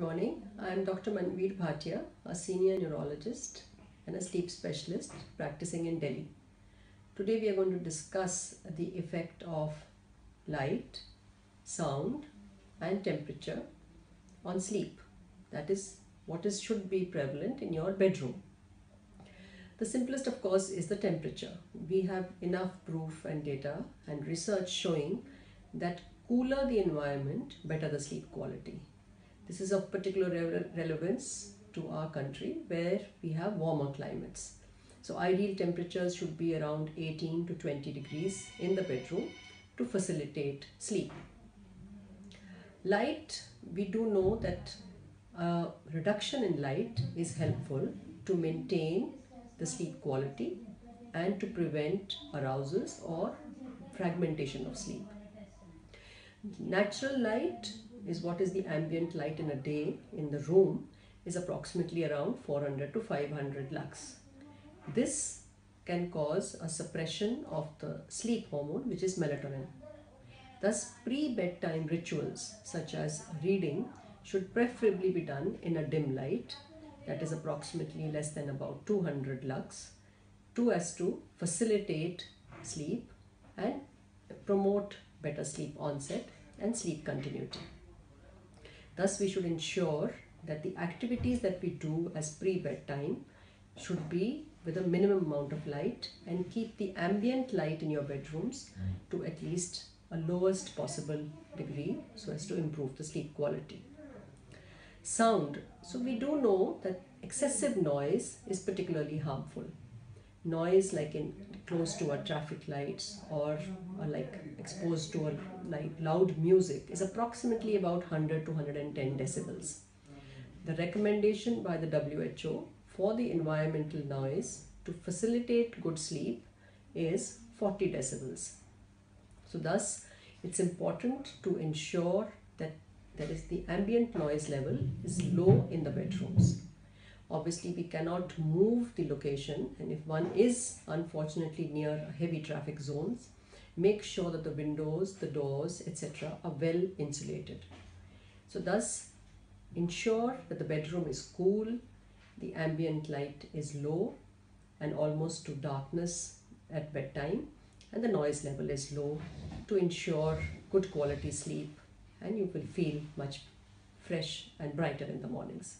Morning. I am Dr. Manvir Bhatia, a senior neurologist and a sleep specialist practicing in Delhi. Today we are going to discuss the effect of light, sound and temperature on sleep. That is what is should be prevalent in your bedroom. The simplest of course is the temperature. We have enough proof and data and research showing that cooler the environment, better the sleep quality. This is of particular re relevance to our country where we have warmer climates. So ideal temperatures should be around 18 to 20 degrees in the bedroom to facilitate sleep. Light, we do know that a reduction in light is helpful to maintain the sleep quality and to prevent arousals or fragmentation of sleep. Natural light is what is the ambient light in a day in the room is approximately around 400 to 500 lux. This can cause a suppression of the sleep hormone which is melatonin. Thus pre-bedtime rituals such as reading should preferably be done in a dim light that is approximately less than about 200 lux to as to facilitate sleep and promote better sleep onset and sleep continuity. Thus, we should ensure that the activities that we do as pre-bedtime should be with a minimum amount of light and keep the ambient light in your bedrooms to at least a lowest possible degree so as to improve the sleep quality. Sound. So we do know that excessive noise is particularly harmful. Noise like in close to our traffic lights or, or like exposed to a like loud music is approximately about 100 to 110 decibels. The recommendation by the WHO for the environmental noise to facilitate good sleep is 40 decibels. So thus it's important to ensure that that is the ambient noise level is low in the bedrooms. Obviously we cannot move the location and if one is unfortunately near heavy traffic zones, make sure that the windows, the doors, etc. are well insulated. So thus ensure that the bedroom is cool, the ambient light is low and almost to darkness at bedtime and the noise level is low to ensure good quality sleep and you will feel much fresh and brighter in the mornings.